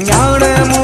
ஞானமும்